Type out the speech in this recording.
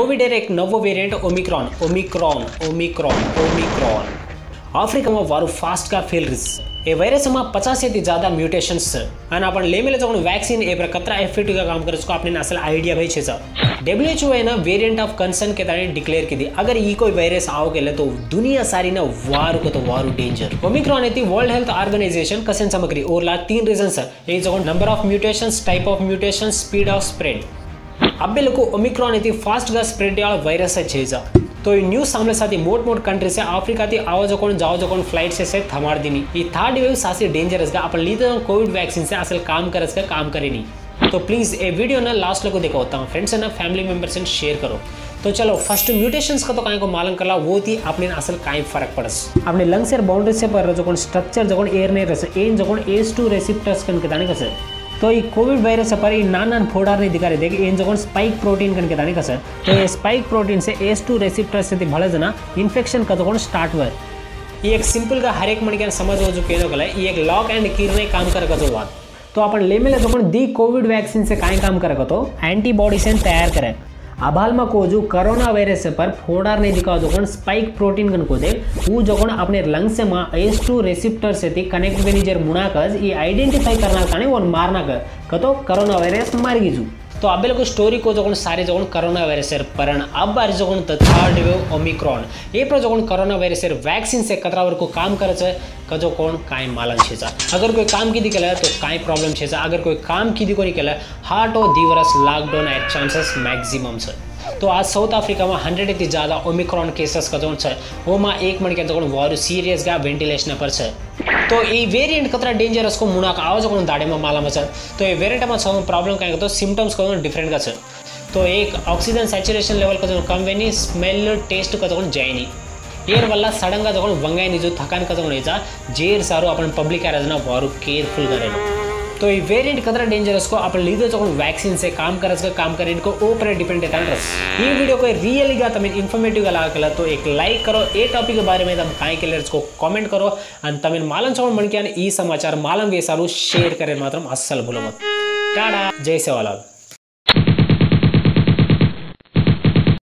Covid એક નવો variant Omicron Omicron Omicron Omicron આફ્રિકામાં વારું ફાસ્ટકા ફેલરીસ એ વાયરસમાં પચાસથી ज़्यादा म्यूटेशंस છે અને આપણે લેમેલે જોણ વેક્સિન એ પ્રકતરા एफटीका काम કરે उसको आपने असल आइडिया भाई छे सर WHO એ ના વેરિયન્ટ ઓફ કન્સર્ન કે તારે ડિક્લેર કી દી અગર ઈ કોઈ વાયરસ આવ કે લે તો દુનિયા સારી ના વારું કો તો વારું ડેન્જર ઓમિક્રોન એતી વર્લ્ડ હેલ્થ ઓર્ગેનાઇઝેશન કસન સામગ્રી ઓર લા 3 રીઝન્સ છે એ જોણ number of mutations type of mutations speed of spread अबे ઓમિક્રોન એથી ફાસ્ટ ગા સ્પ્રેડવાળો વાયરસ છે જા તો એ ન્યૂઝ સામે સાથે મોટ મોટ કન્ટ્રી છે આફ્રિકાથી આવો જો કોણ જાઓ જો કોણ ફ્લાઇટ છે થમાડદીની એ થર્ડ વેવ સાસી ડેન્જરસ કા આપણે લીધો કોવિડ વેક્સિન છે ये वीडियो ना लास्ट लोग देखो होता फ्रेंड्स ना फैमिली मेंबर्स ने शेयर करो। तो चलो फ़र्स्ट म्यूटेशन का तो कहीं को मालूम कर वो थी अपने असल का फ़र्क पड़स। अपने लंग्स बाउंड्री से पर जो स्ट्रक्चर जो एयर नहीं रहे एन जो एस टू रेसिप्टर्स कन तो તો ಈ ಕೋವಿಡ್ ವೈರಸ್ ಅಪರಿ ನಾನ್ ನಾನ್ ಫೋಡಾರ್ ಇದ್ದಾರೆ ದೇಗೆ स्पाइक प्रोटीन ಸ್ಪೈಕ್ के दाने का सर तो ये स्पाइक प्रोटीन से एस टू रेसिप्टर से तो भाला जना इन्फेक्शन का तो स्टार्ट हुआ ये एक सिंपल का हर एक मन के समझ हो चुके ये एक लॉक एंड की में काम कर तो बात। तो अपन ले मिले तो दी कोविड वैक्सीन से काय काम करक तो एंटीबॉडीज तैयार करें। ಅಬಾಲ್ಮ ಕೋಜು ಕರೋನಾ ವೈರಸ್ ಪರ್ ಫೋಡಾರ್ನೆ ದಿಕ್ಕಾದೊಕೊಂಡು ಸ್ಪೈಕ್ ಪ್ರೋಟೀನ್ ಕನ್ಕೋದೆ ಹೂ ಜೊಕೊಂಡು अपने लंग्स में एस टू रेसिप्टर से थी कनेक्ट बेनी जर मुनाकज ये आइडेंटिफाई करना काने वन मारना कर कतो कोरोना वायरस मार गीजू तो अब लोग स्टोरी को जो सारे जो कोरोना वायरस परण अब बार जो थर्ड वेव ओमिक्रॉन ये पर जो कोरोना वायरस वैक्सीन से कतरा वर को काम करे છે કજો કોણ કાંઈ માલમ છે અગર કોઈ કામ કીધી કેલા તો કાંઈ પ્રોબ્લેમ છે અગર કોઈ કામ કીધી કોની કેલા હાર્ટ ઓ દિવરસ लॉकडाउन एट चांसेस मैक्सिमम છે તો આ સાઉથ આફ્રિકામાં હંડ્રેડથી જ્યાદા ઓમિક્રોન કેસસ કજોણ છે ઓમાં એક મણ કે તકોણ વાયરુ સિરિયસ ગા વેન્ટિલેશન પર છે તો ಈ ವೇರಿಯಂಟ್ ಕತ್ರ ಡೇಂಜರಸ್ ಕೊ ಮುನಾಕ ಆವಾಜ ಕೊನ ದಾಡೆ ಮ ಮಾಲ ಮಚ तो ये ವೇರಿಯಂಟ್ ಮ ಸಮ ಪ್ರಾಬ್ಲಮ್ ಕಾಯ तो सिम्टम्स ಕೊ ಡಿಫರೆಂಟ್ ಗಚ तो एक ऑक्सीजन सैचुरेशन लेवल का जो कम वेनी स्मेल टेस्ट का जो जायनी एर वल्ल सडन का जो वंगायनी जो थकान का जो जेर सारो अपन पब्लिक एरजना वारू केयरफुल करें तो ये वेरिएंट कदर डेंजरस को अपन लीधे जो वैक्सीन से काम करस का काम करे, इनको ऊपर डिपेंड है रस ये वीडियो को रियली गा तमें इन्फॉर्मेटिव गा लागला तो एक लाइक करो ए टॉपिक के बारे में तम काय के को कमेंट करो और तमें मालूम चवण मन के ये समाचार मालूम वेसारू शेयर करे, मात्रम असल भूलो मत। टाटा, जय सेवालाल।